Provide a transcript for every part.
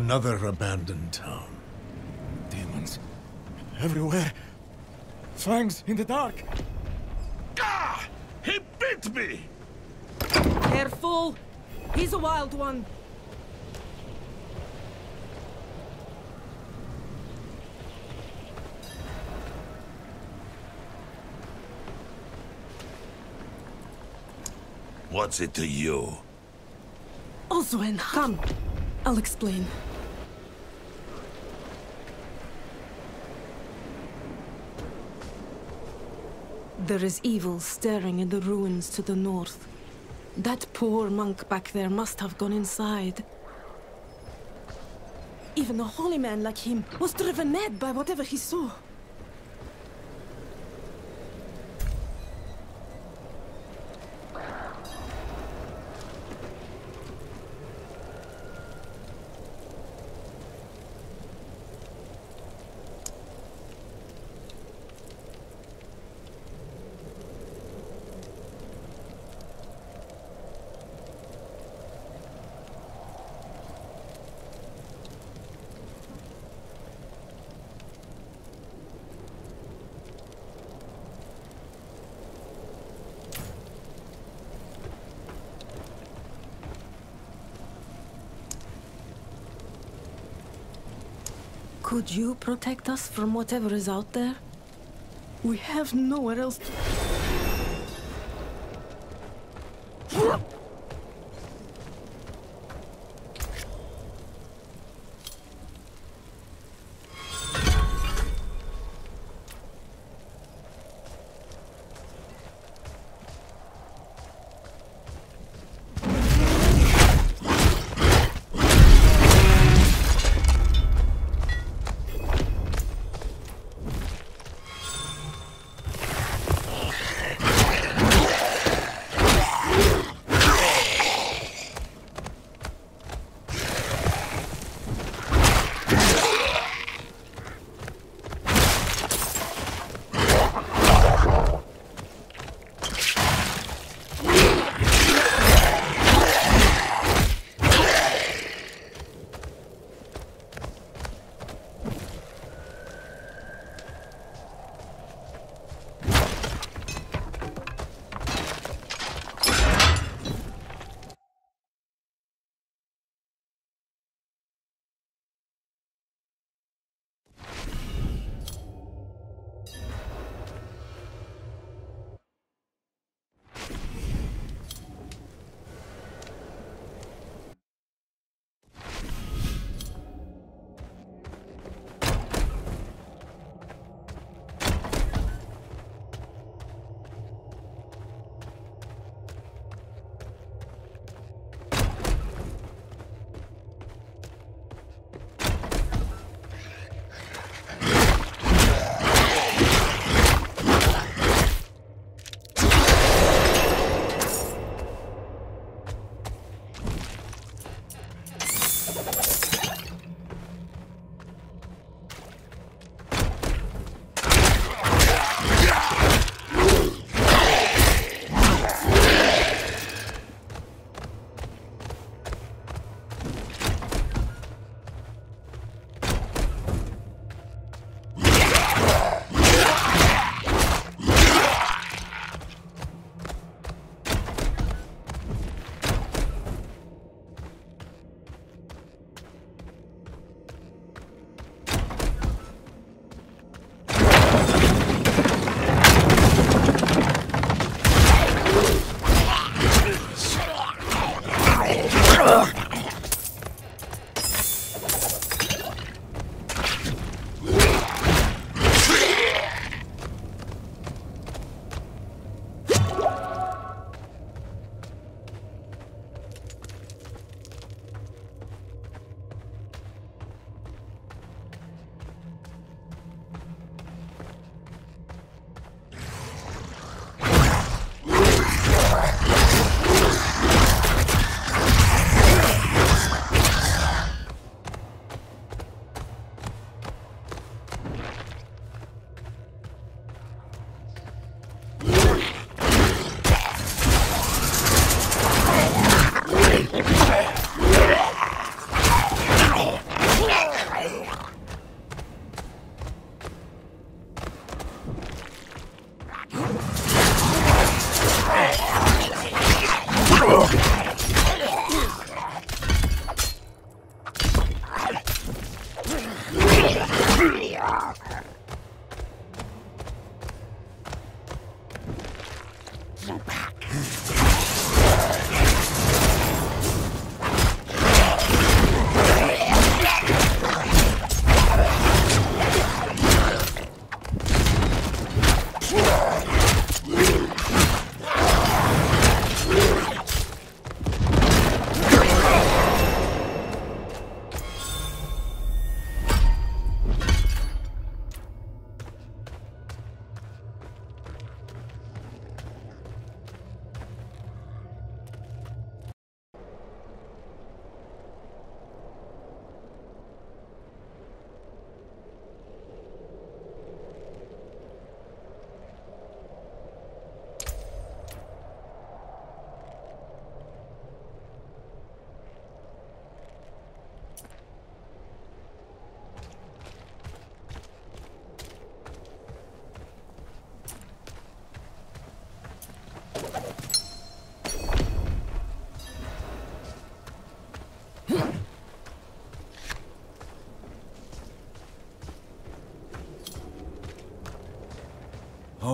Another abandoned town. Demons. Everywhere. Fangs in the dark. Ah! He bit me! Careful! He's a wild one. What's it to you? Oswen, come. I'll explain. There is evil staring in the ruins to the north. That poor monk back there must have gone inside. Even a holy man like him was driven mad by whatever he saw. Could you protect us from whatever is out there? We have nowhere else to...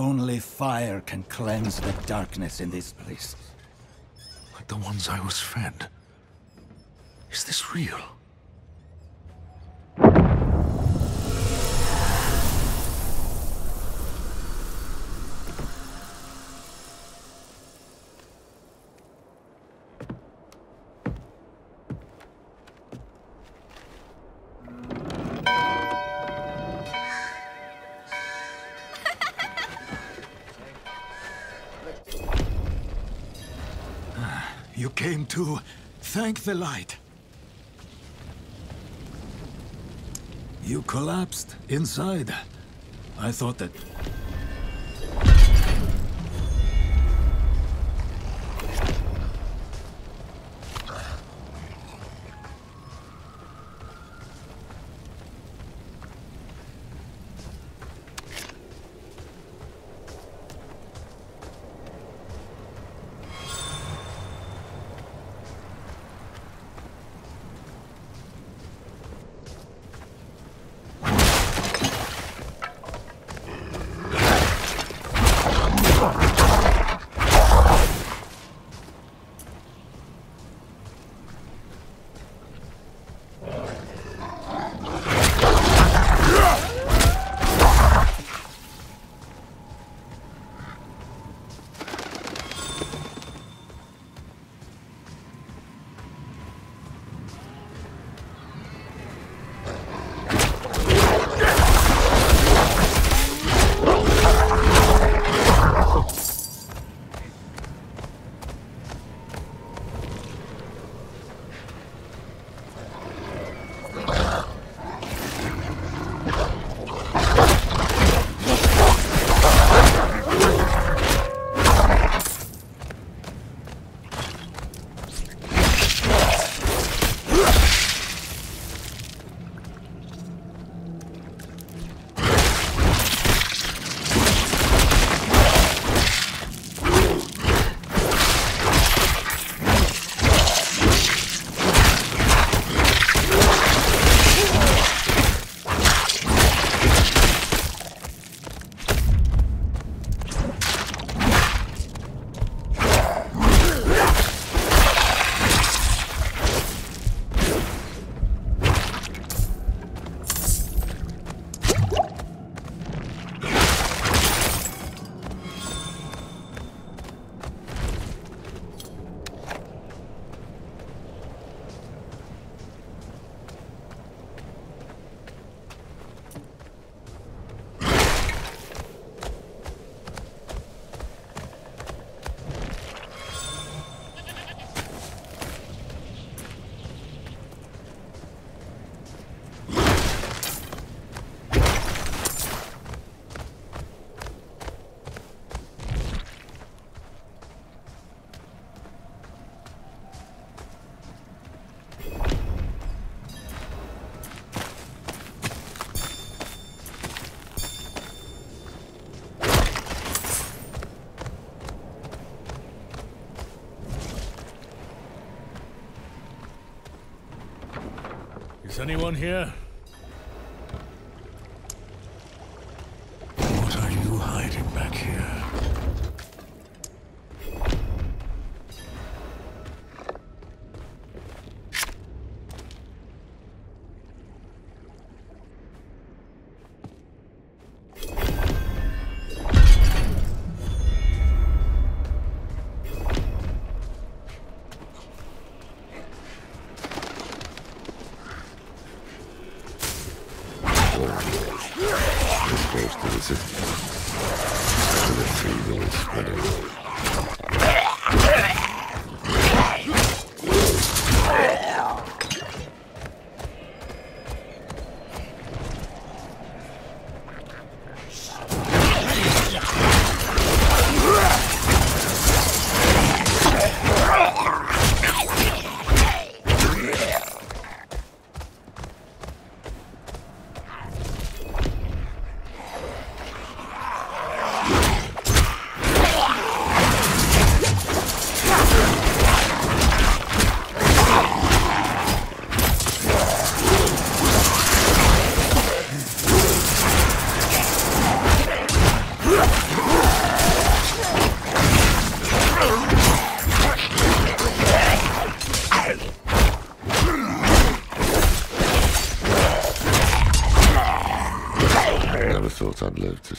Only fire can cleanse the darkness in this place. Like the ones I was fed. Is this real? The light. You collapsed inside. I thought that... Is anyone here?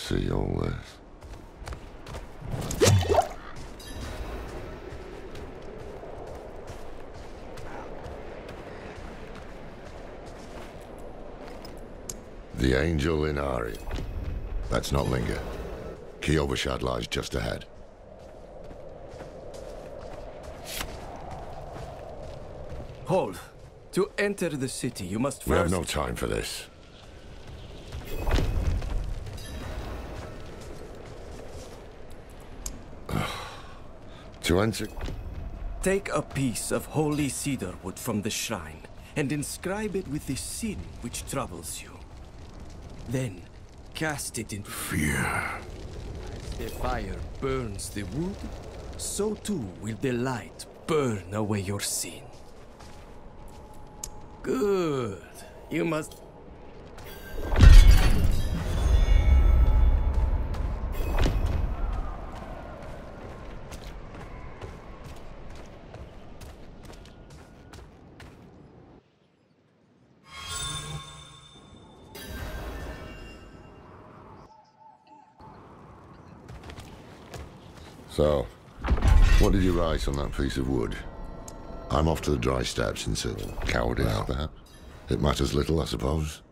See all this. The Angel in Ari. Let's not linger. Kyovashad lies just ahead. Hold. To enter the city, you must We have no time for this. To enter... Take a piece of holy cedar wood from the shrine and inscribe it with the sin which troubles you. Then, cast it into Fear. the fire burns the wood, so too will the light burn away your sin. Good. You must... what did you write on that piece of wood? I'm off to the dry steppes in Civil. Cowardice, perhaps? It matters little, I suppose.